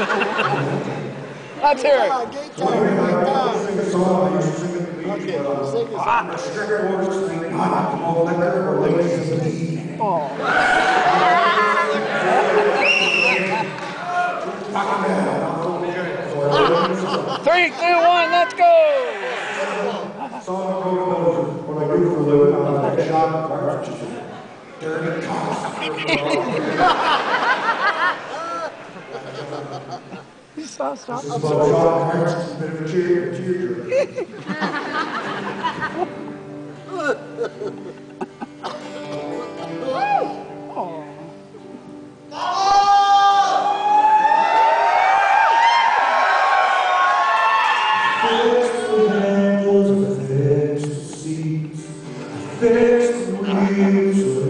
Let's hear it. Ah, gate time, gate time. Sing a song, I used to sing it in the okay. uh, sing I'm a strict orders thing, not to mow liquor or ladies in the evening. Three, two, one, let's go. Song I wrote about what I do for a living, I'm a shop cartridges. Dirty cops. Stop, stop. This is about John Harris, a bit of a cheer, cheer. Fix the handles, fix the seats, fix the wheels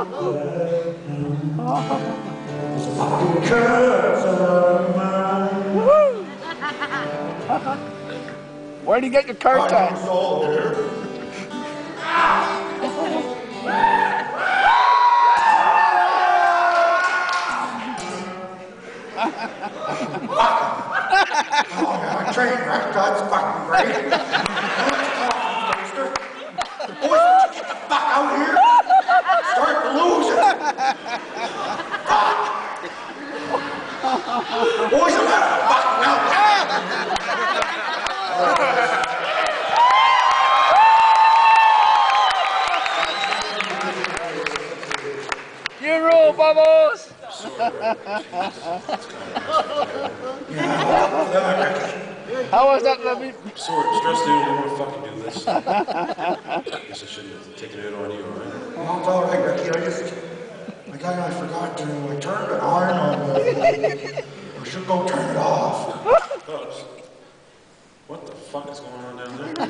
Where'd you get your cart at? My train wreck, that's fucking great. Boys, get the fuck out here. Start to lose it. Fuck. Boys, I'm having a. You rule, Bubbles. How was that, Libby? Sort of stressed out, I didn't want to fucking do this. I Guess I shouldn't have taken it on you, alright? Well, it's all right, Ricky. I just, I kind of forgot to, I turned it on on the, I should go turn it off. What the fuck is going on down there?